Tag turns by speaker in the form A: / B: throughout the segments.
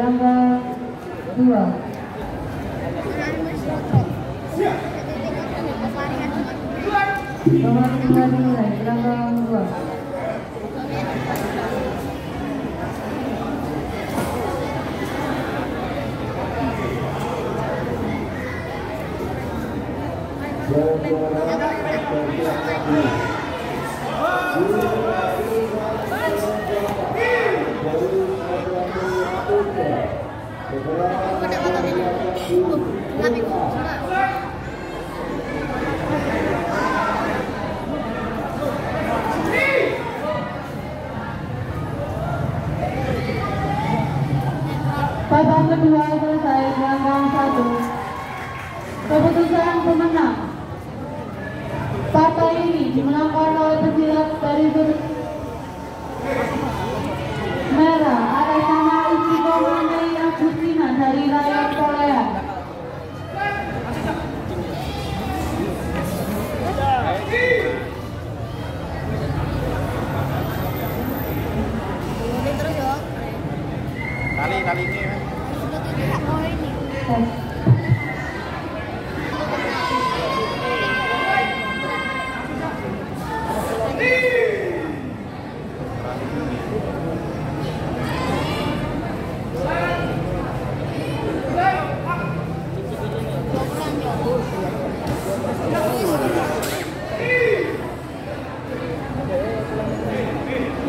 A: pertama dua. Kedua dimulai gelandang dua. Babak kedua selesai gelandang satu. Keputusan pemenang. Partai ini dimenangkan oleh pesilat dari merah atas nama Istiqomah Mei Agustina dari rakyat Korea.
B: Tali tali ini.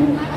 A: Ooh.